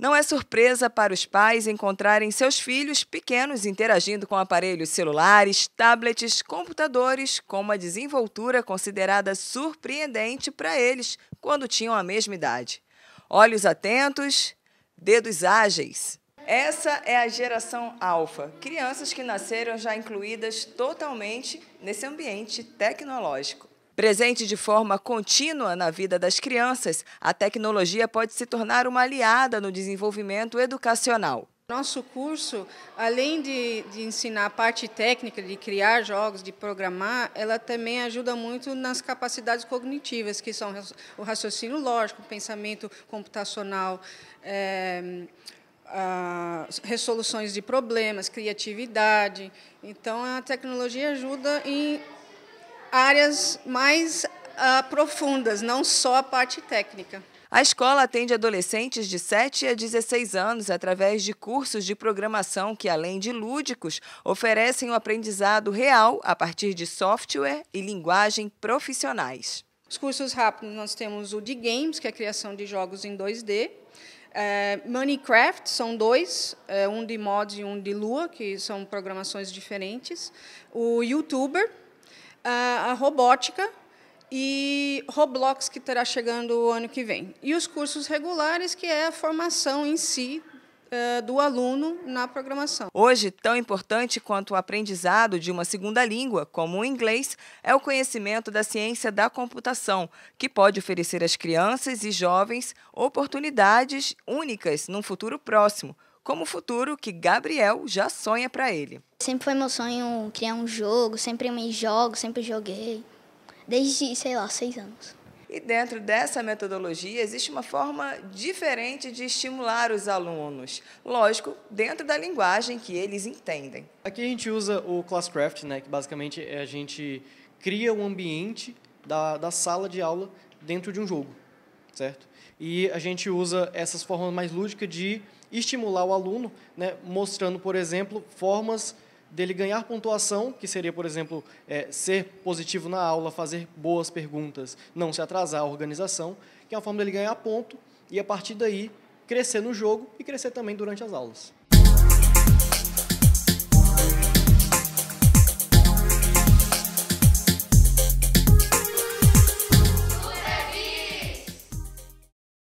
Não é surpresa para os pais encontrarem seus filhos pequenos interagindo com aparelhos celulares, tablets, computadores, com uma desenvoltura considerada surpreendente para eles quando tinham a mesma idade. Olhos atentos, dedos ágeis. Essa é a geração alfa, crianças que nasceram já incluídas totalmente nesse ambiente tecnológico. Presente de forma contínua na vida das crianças, a tecnologia pode se tornar uma aliada no desenvolvimento educacional. Nosso curso, além de, de, ensinar a parte técnica, de criar jogos, de programar, ela também ajuda muito nas capacidades cognitivas, que são o raciocínio lógico, o pensamento computacional, é, a, resoluções de problemas, criatividade. Então, a tecnologia ajuda em áreas mais uh, profundas, não só a parte técnica. A escola atende adolescentes de 7 a 16 anos através de cursos de programação que, além de lúdicos, oferecem o um aprendizado real a partir de software e linguagem profissionais. Os cursos rápidos nós temos o de Games, que é a criação de jogos em 2D, é, Minecraft são dois, é, um de mods e um de lua, que são programações diferentes. O YouTuber, a, a robótica e Roblox, que terá chegando o ano que vem. E os cursos regulares, que é a formação em si uh, do aluno na programação. Hoje, tão importante quanto o aprendizado de uma segunda língua, como o inglês, é o conhecimento da ciência da computação, que pode oferecer às crianças e jovens oportunidades únicas num futuro próximo, como o futuro que Gabriel já sonha para ele. Sempre foi meu sonho criar um jogo, sempre me jogo, sempre joguei, desde, sei lá, seis anos. E dentro dessa metodologia existe uma forma diferente de estimular os alunos, lógico, dentro da linguagem que eles entendem. Aqui a gente usa o Classcraft, né, que basicamente é a gente cria um ambiente da, da sala de aula dentro de um jogo, certo? E a gente usa essas formas mais lúdicas de estimular o aluno, né, mostrando, por exemplo, formas dele ganhar pontuação, que seria, por exemplo, é, ser positivo na aula, fazer boas perguntas, não se atrasar, a organização, que é uma forma dele ganhar ponto e, a partir daí, crescer no jogo e crescer também durante as aulas.